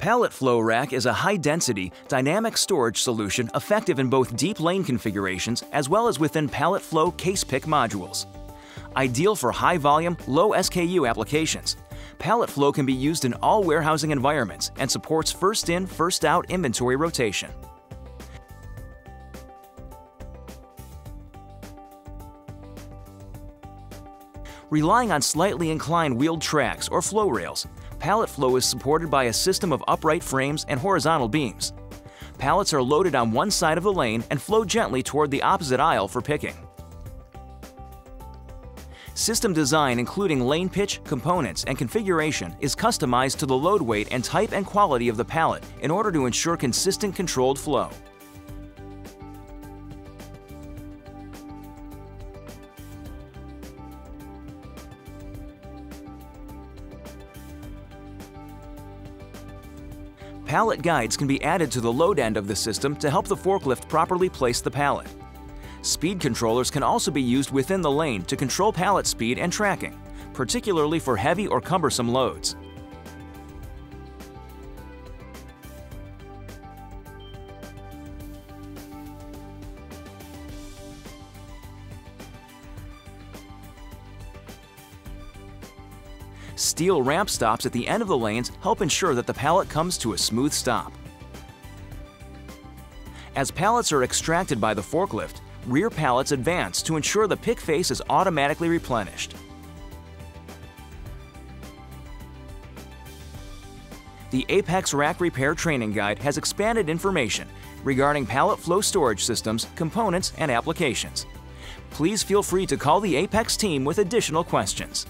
Pallet Flow Rack is a high-density, dynamic storage solution effective in both deep lane configurations as well as within Pallet Flow case pick modules. Ideal for high-volume, low SKU applications, Pallet Flow can be used in all warehousing environments and supports first-in, first-out inventory rotation. Relying on slightly inclined wheeled tracks or flow rails, pallet flow is supported by a system of upright frames and horizontal beams. Pallets are loaded on one side of the lane and flow gently toward the opposite aisle for picking. System design including lane pitch, components, and configuration is customized to the load weight and type and quality of the pallet in order to ensure consistent controlled flow. Pallet guides can be added to the load end of the system to help the forklift properly place the pallet. Speed controllers can also be used within the lane to control pallet speed and tracking, particularly for heavy or cumbersome loads. Steel ramp stops at the end of the lanes help ensure that the pallet comes to a smooth stop. As pallets are extracted by the forklift, rear pallets advance to ensure the pick face is automatically replenished. The Apex Rack Repair Training Guide has expanded information regarding pallet flow storage systems, components, and applications. Please feel free to call the Apex team with additional questions.